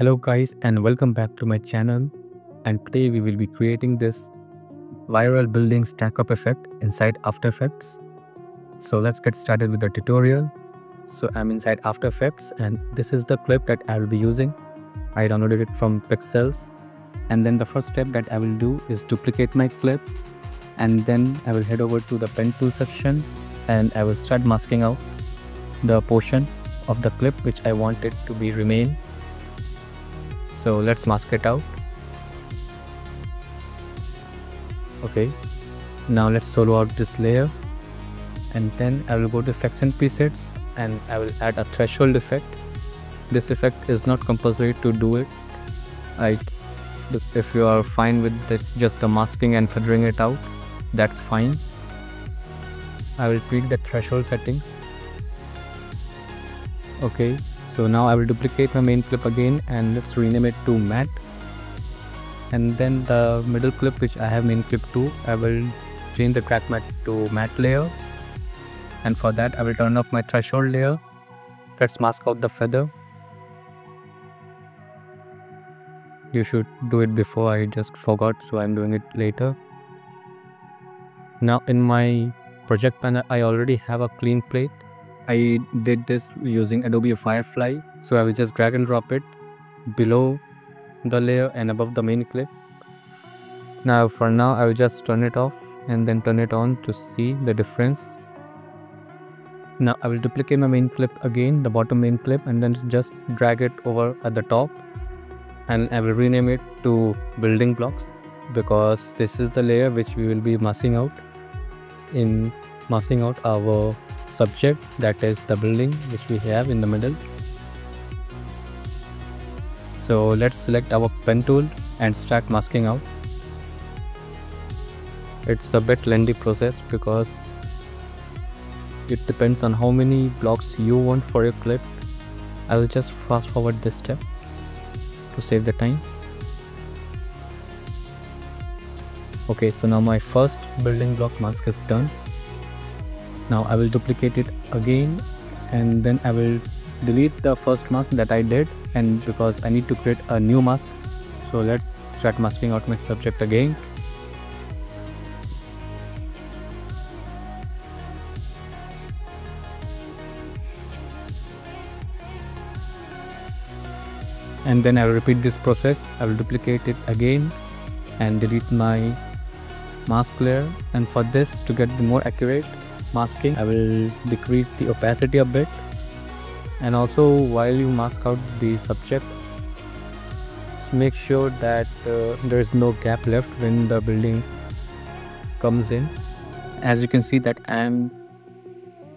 Hello guys and welcome back to my channel and today we will be creating this viral building stack up effect inside After Effects. So let's get started with the tutorial. So I'm inside After Effects and this is the clip that I will be using. I downloaded it from Pexels and then the first step that I will do is duplicate my clip and then I will head over to the pen tool section and I will start masking out the portion of the clip which I want it to be remain so let's mask it out. Okay. Now let's solo out this layer. And then I will go to effects and presets and I will add a threshold effect. This effect is not compulsory to do it. I if you are fine with this just the masking and feathering it out that's fine. I will tweak the threshold settings. Okay so now I will duplicate my main clip again and let's rename it to matte and then the middle clip which I have main clip to I will change the track matte to matte layer. And for that I will turn off my threshold layer. Let's mask out the feather. You should do it before I just forgot so I'm doing it later. Now in my project panel I already have a clean plate I did this using Adobe Firefly. So I will just drag and drop it below the layer and above the main clip. Now for now I will just turn it off and then turn it on to see the difference. Now I will duplicate my main clip again, the bottom main clip and then just drag it over at the top and I will rename it to building blocks because this is the layer which we will be masking out in masking out our subject that is the building which we have in the middle. So let's select our pen tool and start masking out. It's a bit lengthy process because it depends on how many blocks you want for your clip. I will just fast forward this step to save the time. Okay so now my first building block mask is done now I will duplicate it again and then I will delete the first mask that I did and because I need to create a new mask. So let's start masking out my subject again. And then I will repeat this process. I will duplicate it again and delete my mask layer. And for this to get the more accurate masking. I will decrease the opacity a bit. And also while you mask out the subject make sure that uh, there is no gap left when the building comes in. As you can see that I am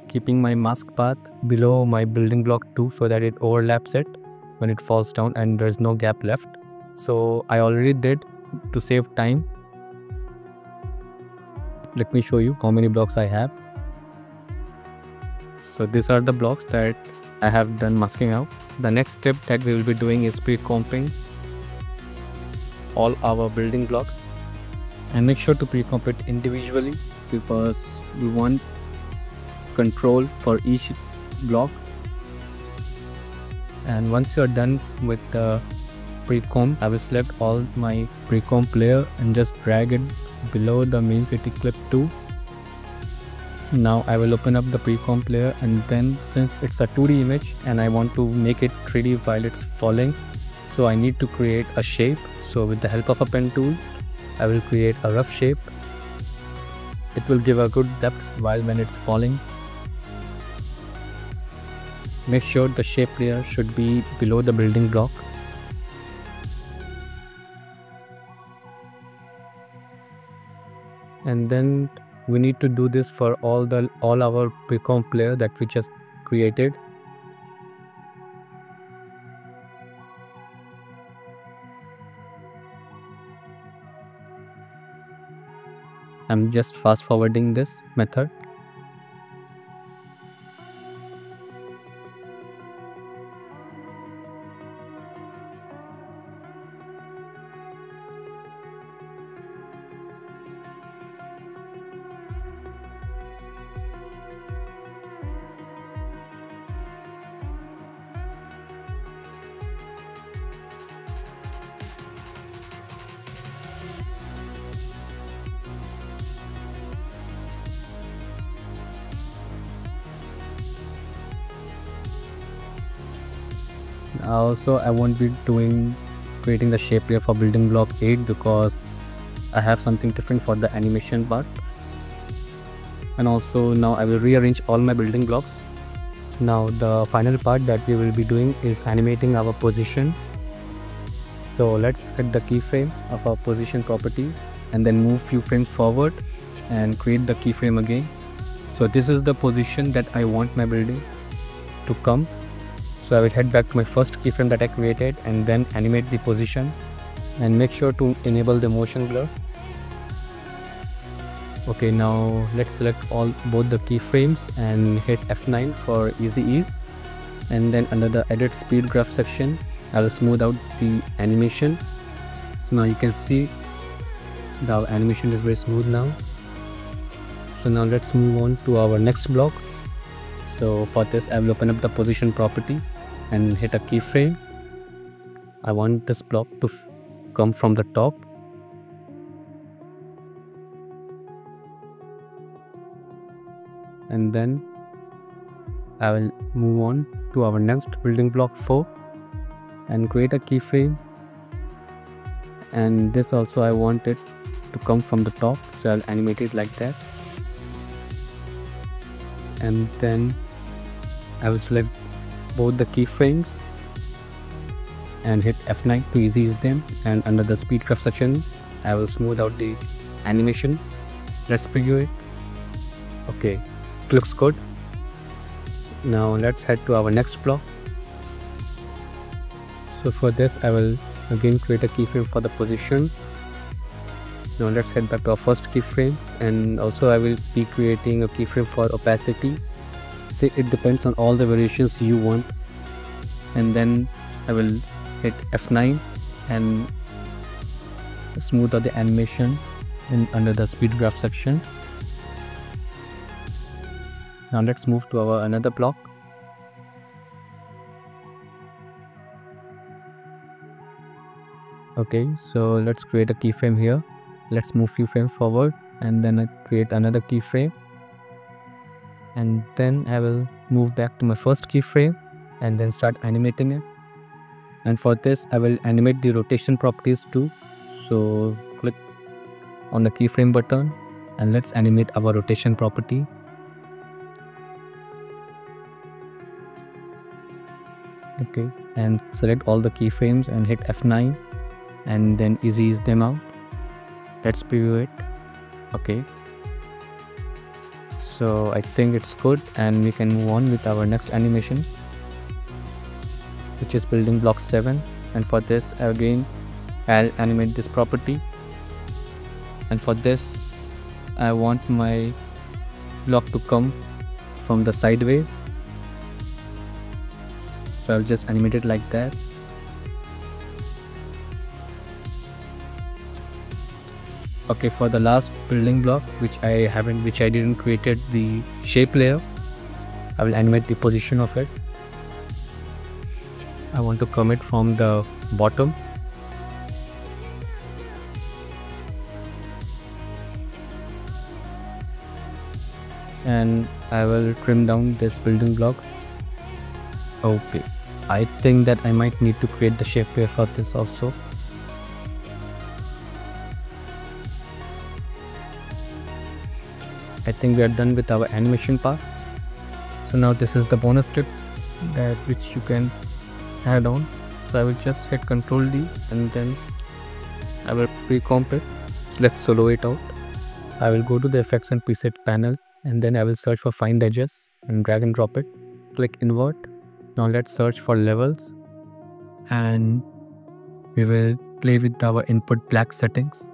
keeping my mask path below my building block 2 so that it overlaps it when it falls down and there's no gap left. So I already did to save time. Let me show you how many blocks I have so these are the blocks that I have done masking out. The next step that we will be doing is pre-comping all our building blocks. And make sure to pre-comp it individually because we want control for each block. And once you are done with the pre-comp I will select all my pre-comp layer and just drag it below the main city clip 2 now I will open up the pre-comp and then since it's a 2D image and I want to make it 3D while it's falling so I need to create a shape. So with the help of a pen tool I will create a rough shape. It will give a good depth while when it's falling. Make sure the shape layer should be below the building block. And then we need to do this for all the all our pre-comp layer that we just created. I'm just fast forwarding this method Uh, also I won't be doing creating the shape layer for building block 8 because I have something different for the animation part. And also now I will rearrange all my building blocks. Now the final part that we will be doing is animating our position. So let's hit the keyframe of our position properties and then move few frames forward and create the keyframe again. So this is the position that I want my building to come so I will head back to my first keyframe that I created and then animate the position and make sure to enable the motion blur. Okay now let's select all both the keyframes and hit F9 for easy ease. And then under the edit speed graph section I will smooth out the animation. So now you can see the animation is very smooth now. So now let's move on to our next block. So for this I will open up the position property and hit a keyframe. I want this block to come from the top. And then I will move on to our next building block 4 and create a keyframe. And this also I want it to come from the top so I'll animate it like that. And then I will select both the keyframes and hit F9 to ease them. And under the speed graph section I will smooth out the animation. Let's preview it. Okay looks good. Now let's head to our next block. So for this I will again create a keyframe for the position. Now let's head back to our first keyframe. And also I will be creating a keyframe for opacity say it depends on all the variations you want and then I will hit F9 and smooth out the animation in under the speed graph section now let's move to our another block. Okay, so let's create a keyframe here. Let's move few frames forward and then I create another keyframe. And then I will move back to my first keyframe and then start animating it. And for this, I will animate the rotation properties too. So click on the keyframe button and let's animate our rotation property. okay and select all the keyframes and hit F9 and then ease them out let's preview it okay so I think it's good and we can move on with our next animation which is building block 7 and for this again I'll animate this property. And for this I want my block to come from the sideways. So I'll just animate it like that okay for the last building block which I haven't which I didn't created the shape layer I will animate the position of it. I want to come it from the bottom. And I will trim down this building block. Okay I think that I might need to create the shape layer for this also I think we are done with our animation part. So now this is the bonus tip that which you can add on. So I will just hit ctrl D and then I will pre-comp it. Let's solo it out. I will go to the effects and preset panel and then I will search for find edges and drag and drop it. Click invert. Now let's search for levels and we will play with our input black settings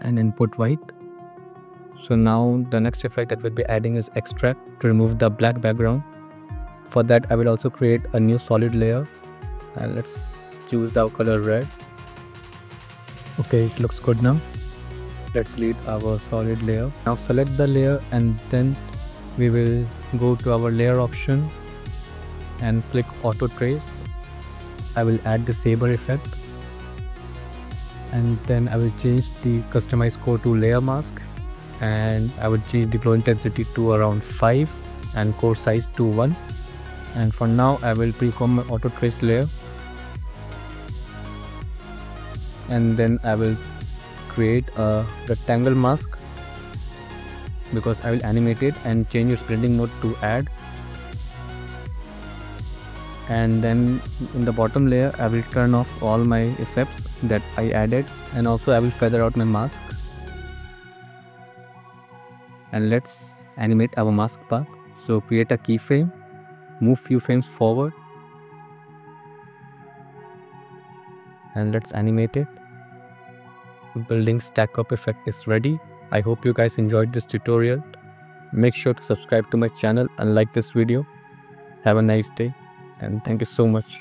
and input white. So now the next effect that we'll be adding is extract to remove the black background. For that I will also create a new solid layer and let's choose the color red. Okay, it looks good now. Let's delete our solid layer. Now select the layer and then we will go to our layer option and click auto trace I will add the saber effect and then I will change the customize core to layer mask and I would change the glow intensity to around 5 and core size to 1 and for now I will pre-comp my auto trace layer. And then I will create a rectangle mask because I will animate it and change its blending mode to add. And then in the bottom layer I will turn off all my effects that I added. And also I will feather out my mask and let's animate our mask path. So create a keyframe. Move few frames forward. And let's animate it. Building stack up effect is ready. I hope you guys enjoyed this tutorial. Make sure to subscribe to my channel and like this video. Have a nice day and thank you so much